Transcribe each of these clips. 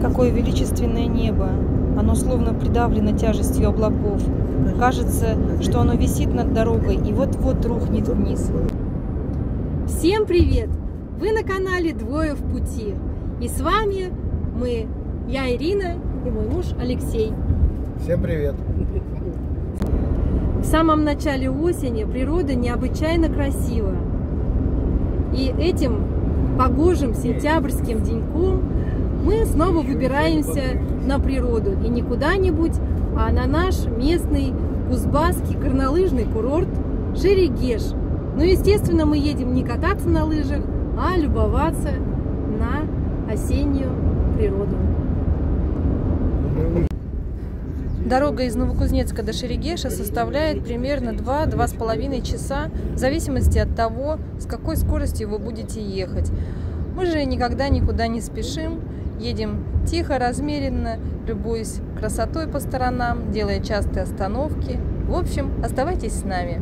Какое величественное небо! Оно словно придавлено тяжестью облаков. Кажется, что оно висит над дорогой и вот-вот рухнет вниз. Всем привет! Вы на канале Двое в пути. И с вами мы, я Ирина и мой муж Алексей. Всем привет! В самом начале осени природа необычайно красива. И этим погожим сентябрьским деньком мы снова выбираемся на природу. И не куда-нибудь, а на наш местный Кузбасский горнолыжный курорт Шерегеш. Ну, естественно, мы едем не кататься на лыжах, а любоваться на осеннюю природу. Дорога из Новокузнецка до Шерегеша составляет примерно 2-2,5 часа, в зависимости от того, с какой скоростью вы будете ехать. Мы же никогда никуда не спешим, едем тихо, размеренно, любуясь красотой по сторонам, делая частые остановки. В общем, оставайтесь с нами.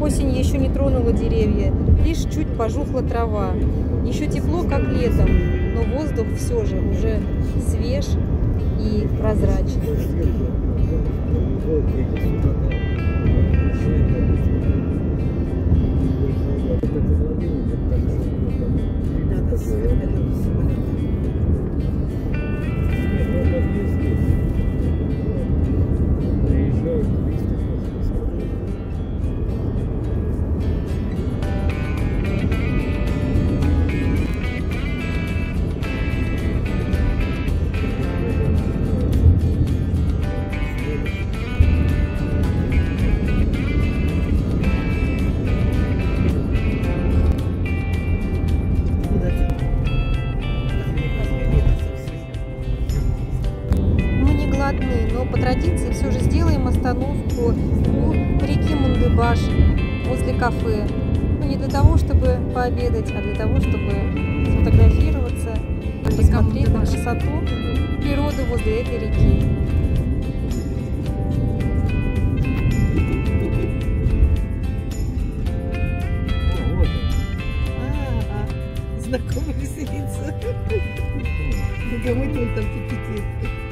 Осень еще не тронула деревья, лишь чуть пожухла трава. Еще тепло, как летом, но воздух все же уже свеж и прозрачный. Мы голодны, но по традиции все же сделаем остановку у реки Мундыбаш возле кафе. Ну, не для того, чтобы пообедать, а для того, чтобы сфотографироваться, посмотреть на красоту природы возле этой реки. Знакомый веселится. Кому-то он там кипятит.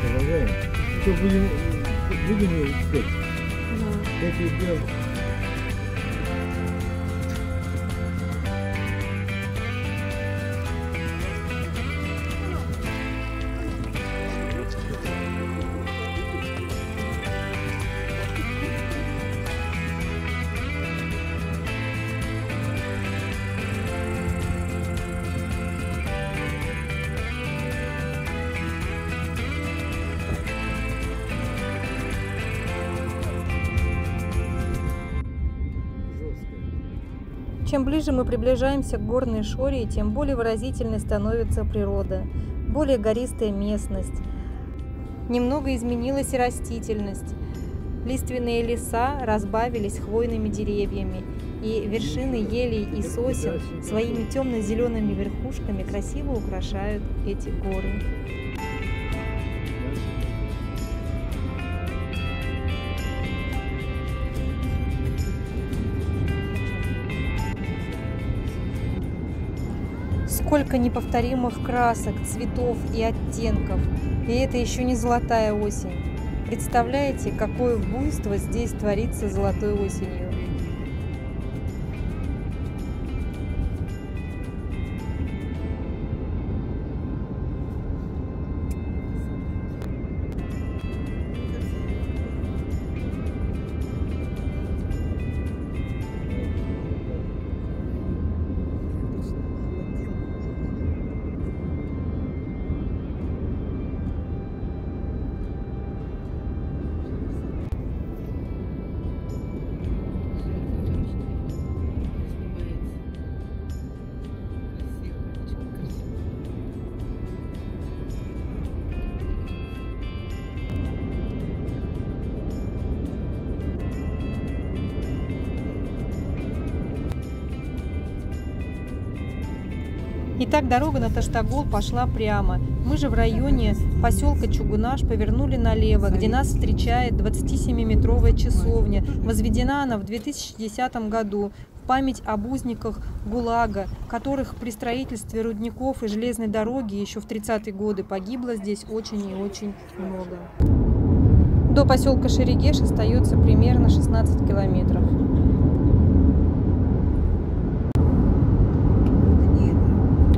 Продолжаем. Что будем, будем искать? Как ее делать? Чем ближе мы приближаемся к горной шоре, тем более выразительной становится природа, более гористая местность. Немного изменилась и растительность. Лиственные леса разбавились хвойными деревьями, и вершины елей и сосен своими темно-зелеными верхушками красиво украшают эти горы. Сколько неповторимых красок, цветов и оттенков. И это еще не золотая осень. Представляете, какое буйство здесь творится золотой осенью? Итак, дорога на Таштагол пошла прямо. Мы же в районе поселка Чугунаш повернули налево, где нас встречает 27-метровая часовня. Возведена она в 2010 году в память об узниках ГУЛАГа, которых при строительстве рудников и железной дороги еще в 30-е годы погибло здесь очень и очень много. До поселка Шерегеш остается примерно 16 километров.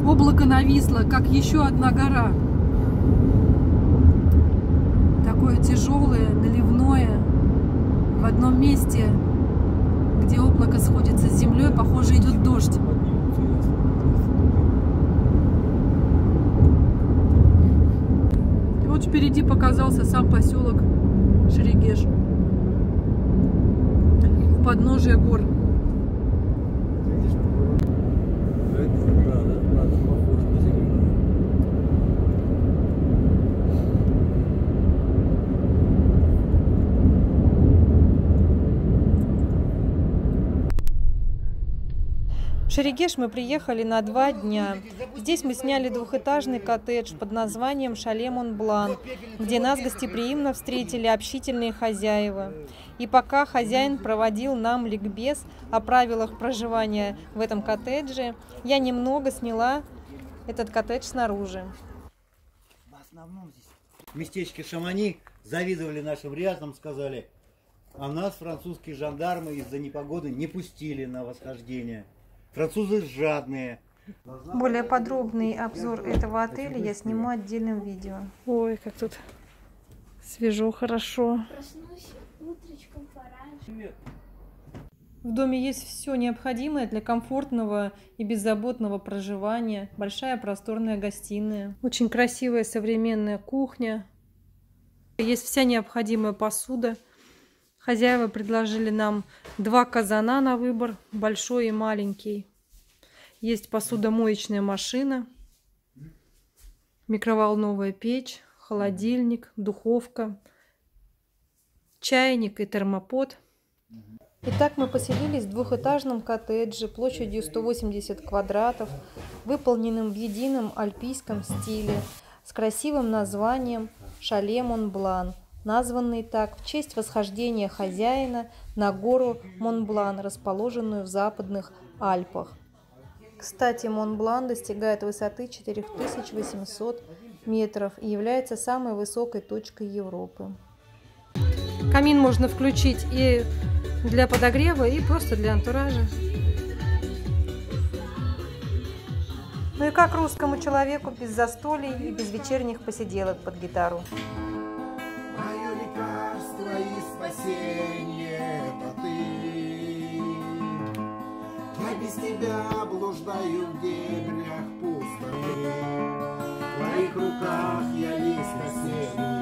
Облако нависло, как еще одна гора. Такое тяжелое, наливное. В одном месте, где облако сходится с землей, похоже, идет дождь. Вот впереди показался сам поселок Шерегеш. У подножия гор. В Шерегеш мы приехали на два дня. Здесь мы сняли двухэтажный коттедж под названием Шале Монблан, где нас гостеприимно встретили общительные хозяева. И пока хозяин проводил нам ликбез о правилах проживания в этом коттедже, я немного сняла этот коттедж снаружи. В основном здесь местечке Шамани завидовали нашим рядом, сказали, а нас французские жандармы из-за непогоды не пустили на восхождение. Французы жадные. Более подробный обзор этого отеля я сниму отдельным видео. Ой, как тут свежо, хорошо. Проснусь утречком пораньше. В доме есть все необходимое для комфортного и беззаботного проживания. Большая просторная гостиная. Очень красивая современная кухня. Есть вся необходимая посуда. Хозяева предложили нам два казана на выбор, большой и маленький. Есть посудомоечная машина, микроволновая печь, холодильник, духовка, чайник и термопод. Итак, мы поселились в двухэтажном коттедже площадью 180 квадратов, выполненным в едином альпийском стиле, с красивым названием «Шале Монблан», названный так в честь восхождения хозяина на гору Монблан, расположенную в западных Альпах. Кстати, Монблан достигает высоты 4800 метров и является самой высокой точкой Европы. Камин можно включить и для подогрева, и просто для антуража. Ну и как русскому человеку без застолий и без вечерних посиделок под гитару? Это ты. Я без тебя блуждаю в дебрях пустоты. В твоих руках я лист и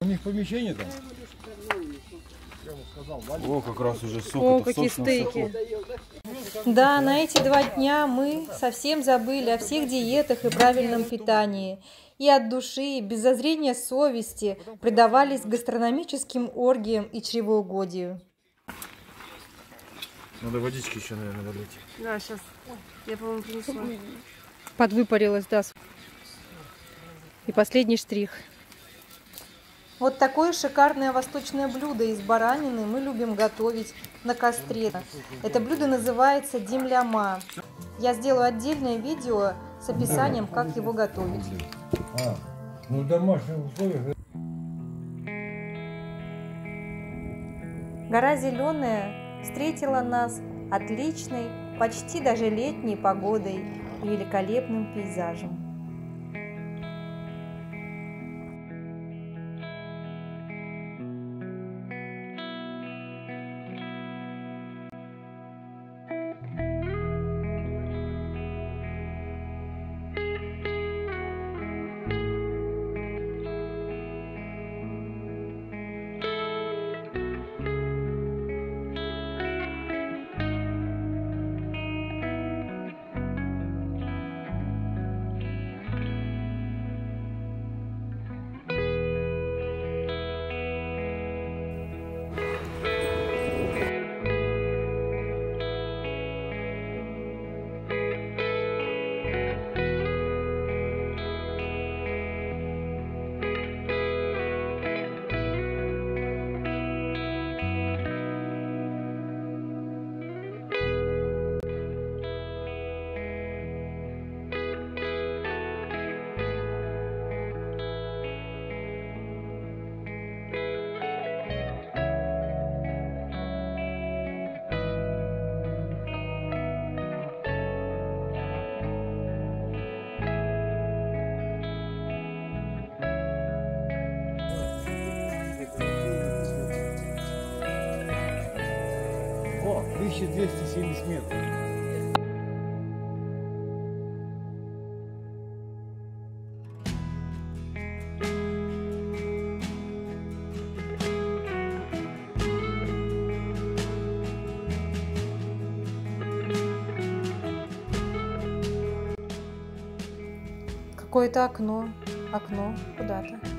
У них помещение там? О, как раз уже сок. О, какие стейки. Да, на эти два дня мы совсем забыли о всех диетах и правильном питании. И от души, без зазрения совести, предавались гастрономическим оргиям и чревоугодию. Надо водички еще, наверное, налить. Да, сейчас. Я, по-моему, принесла. Подвыпарилась, да. И последний штрих. Вот такое шикарное восточное блюдо из баранины мы любим готовить на костре. Это блюдо называется димляма. Я сделаю отдельное видео с описанием, как его готовить. А, ну в домашних условиях Гора Зеленая встретила нас отличной, почти даже летней погодой и великолепным пейзажем. О, 1270 метров. Какое-то окно, окно куда-то.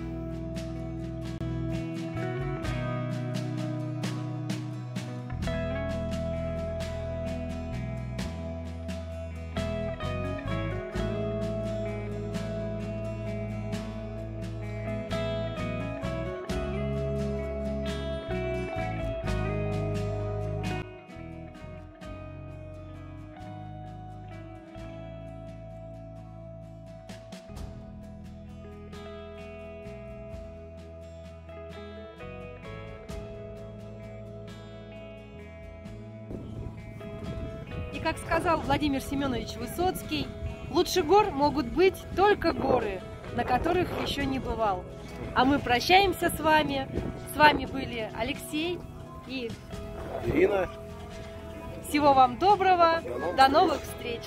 Как сказал Владимир Семенович Высоцкий, лучше гор могут быть только горы, на которых еще не бывал. А мы прощаемся с вами. С вами были Алексей и Ирина. всего вам доброго. До новых встреч.